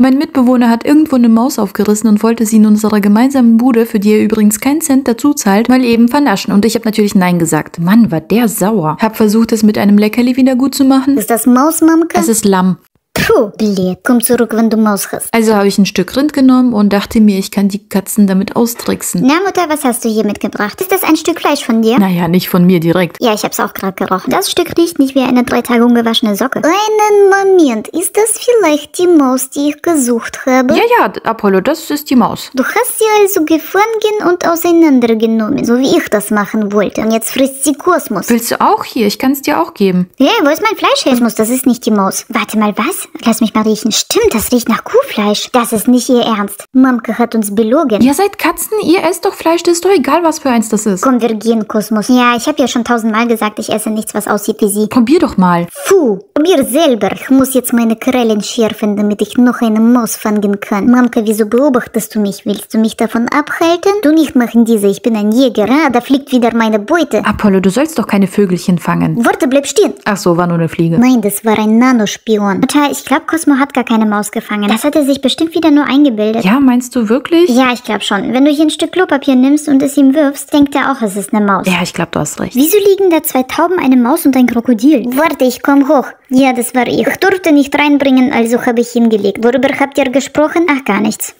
Mein Mitbewohner hat irgendwo eine Maus aufgerissen und wollte sie in unserer gemeinsamen Bude, für die er übrigens keinen Cent dazu zahlt, mal eben vernaschen. Und ich habe natürlich Nein gesagt. Mann, war der sauer. Hab versucht, es mit einem Leckerli wieder gut zu machen. Ist das Maus, Mamka? Es ist Lamm. Puh, blöd. Komm zurück, wenn du Maus hast. Also habe ich ein Stück Rind genommen und dachte mir, ich kann die Katzen damit austricksen. Na, Mutter, was hast du hier mitgebracht? Ist das ein Stück Fleisch von dir? Naja, nicht von mir direkt. Ja, ich hab's auch gerade gerochen. Das Stück riecht nicht wie eine drei Tage ungewaschene Socke. Einen Moment. Ist das vielleicht die Maus, die ich gesucht habe? Ja, ja, Apollo, das ist die Maus. Du hast sie also gefangen und auseinandergenommen, so wie ich das machen wollte. Und jetzt frisst sie Kosmos. Willst du auch hier? Ich kann es dir auch geben. Hey, wo ist mein Fleisch? Kosmos, das ist nicht die Maus. Warte mal, was? Lass mich mal riechen. Stimmt, das riecht nach Kuhfleisch. Das ist nicht ihr Ernst. Mamke hat uns belogen. Ihr seid Katzen, ihr esst doch Fleisch, das ist doch egal, was für eins das ist. Gehen, Kosmos. Ja, ich habe ja schon tausendmal gesagt, ich esse nichts, was aussieht wie sie. Probier doch mal. Puh, probier selber. Ich muss jetzt meine Krallen schärfen, damit ich noch eine Maus fangen kann. Mamke, wieso beobachtest du mich? Willst du mich davon abhalten? Du nicht machen diese, ich bin ein Jäger. Ah, da fliegt wieder meine Beute. Apollo, du sollst doch keine Vögelchen fangen. Warte, bleib stehen. Ach so, war nur eine Fliege. Nein, das war ein Nanospion. Mutter, ich glaube, Cosmo hat gar keine Maus gefangen. Das hat er sich bestimmt wieder nur eingebildet. Ja, meinst du wirklich? Ja, ich glaube schon. Wenn du hier ein Stück Klopapier nimmst und es ihm wirfst, denkt er auch, es ist eine Maus. Ja, ich glaube, du hast recht. Wieso liegen da zwei Tauben, eine Maus und ein Krokodil? Warte, ich komm hoch. Ja, das war ich. Ich durfte nicht reinbringen, also habe ich hingelegt. Worüber habt ihr gesprochen? Ach, gar nichts.